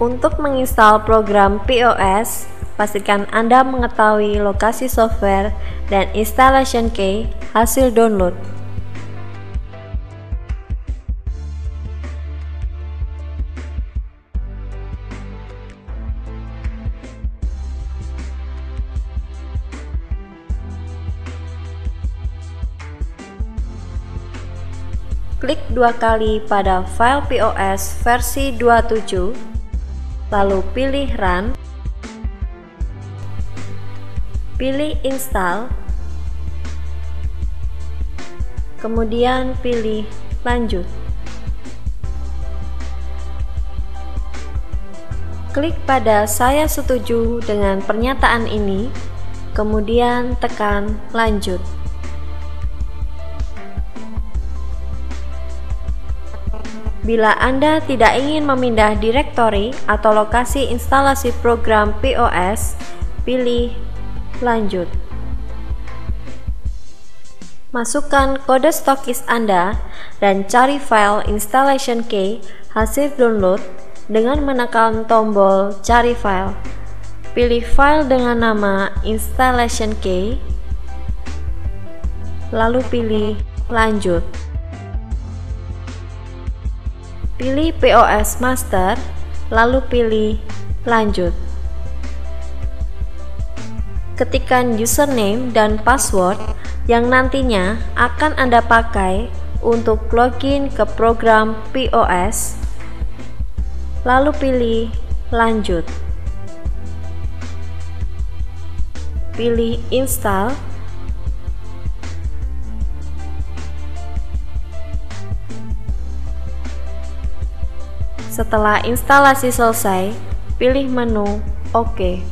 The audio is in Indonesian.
Untuk menginstal program POS, pastikan Anda mengetahui lokasi software dan installation key hasil download. Klik dua kali pada file POS versi 27, lalu pilih Run, pilih Install, kemudian pilih Lanjut. Klik pada Saya setuju dengan pernyataan ini, kemudian tekan Lanjut. Bila Anda tidak ingin memindah direktori atau lokasi instalasi program POS, pilih Lanjut. Masukkan kode stokis Anda dan cari file installation key hasil download dengan menekan tombol cari file. Pilih file dengan nama installation key, lalu pilih lanjut. Pilih POS Master, lalu pilih Lanjut. Ketikkan username dan password yang nantinya akan Anda pakai untuk login ke program POS, lalu pilih Lanjut. Pilih Install Setelah instalasi selesai, pilih menu OK.